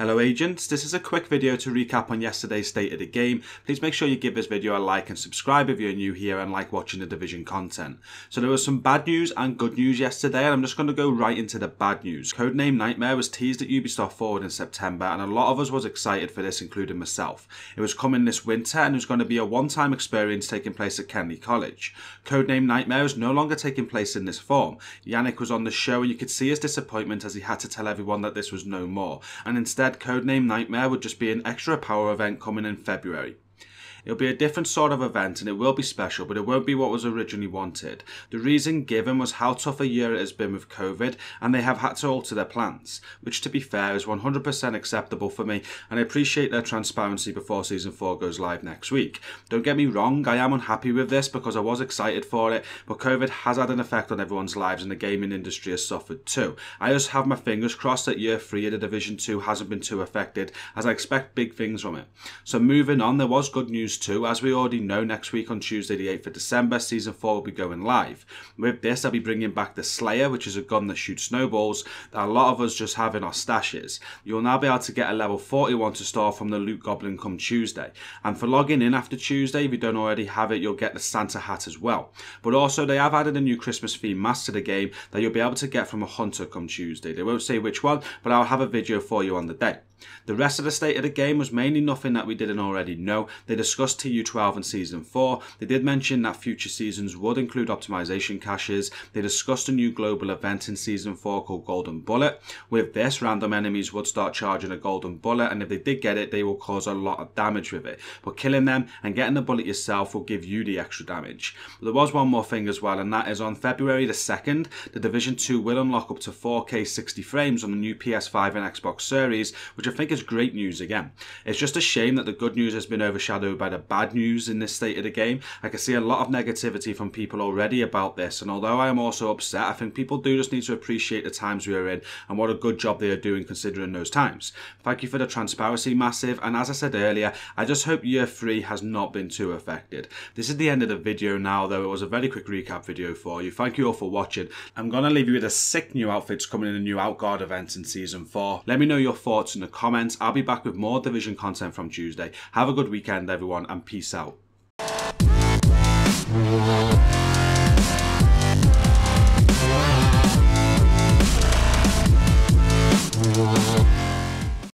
Hello agents, this is a quick video to recap on yesterday's state of the game. Please make sure you give this video a like and subscribe if you're new here and like watching the division content. So there was some bad news and good news yesterday and I'm just going to go right into the bad news. Codename Nightmare was teased at Ubisoft Forward in September and a lot of us was excited for this including myself. It was coming this winter and it was going to be a one-time experience taking place at Kenly College. Codename Nightmare is no longer taking place in this form. Yannick was on the show and you could see his disappointment as he had to tell everyone that this was no more and instead Codename Nightmare would just be an extra apparel event coming in February. It'll be a different sort of event and it will be special, but it won't be what was originally wanted. The reason given was how tough a year it has been with COVID and they have had to alter their plans, which to be fair is 100% acceptable for me and I appreciate their transparency before season 4 goes live next week. Don't get me wrong, I am unhappy with this because I was excited for it, but COVID has had an effect on everyone's lives and the gaming industry has suffered too. I just have my fingers crossed that year 3 of the Division 2 hasn't been too affected as I expect big things from it. So moving on, there was good news News 2. As we already know, next week on Tuesday, the 8th of December, Season 4 will be going live. With this, I'll be bringing back the Sleigher, which is a gun that shoots snowballs that a lot of us just have in our stashes. You'll now be able to get a level 41 to start from the Loot Goblin come Tuesday. And for logging in after Tuesday, if you don't already have it, you'll get the Santa hat as well. But also, they have added a new Christmas theme mask to the game that you'll be able to get from a hunter come Tuesday. They won't say which one, but I'll have a video for you on the day. The rest of the state of the game was mainly nothing that we didn't already know. They discussed TU12 in Season 4. They did mention that future seasons would include optimization caches. They discussed a new global event in Season 4 called Golden Bullet. With this, random enemies would start charging a golden bullet, and if they did get it, they will cause a lot of damage with it. But killing them and getting the bullet yourself will give you the extra damage. But there was one more thing as well, and that is on February the 2nd, the Division 2 will unlock up to 4K 60 frames on the new PS5 and Xbox Series, which I think is great news again. It's just a shame that the good news has been overshadowed by the bad news in this state of the game. I can see a lot of negativity from people already about this, and although I am also upset, I think people do just need to appreciate the times we are in and what a good job they are doing considering those times. Thank you for the transparency, massive, and as I said earlier, I just hope year 3 has not been too affected. This is the end of the video now, though it was a very quick recap video for you. Thank you all for watching. I'm going to leave you with a sick new outfits coming in a new Outguard event in Season 4. Let me know your thoughts in the comments. I'll be back with more Division content from Tuesday. Have a good weekend, everyone, and peace out.